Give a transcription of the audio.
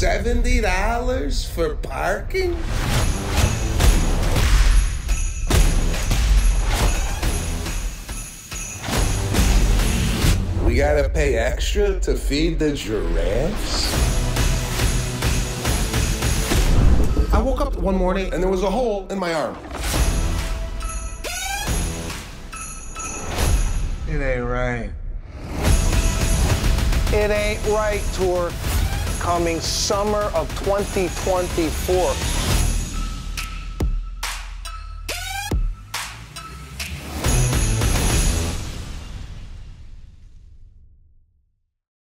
$70 for parking? We gotta pay extra to feed the giraffes? I woke up one morning and there was a hole in my arm. It ain't right. It Ain't Right tour coming summer of 2024.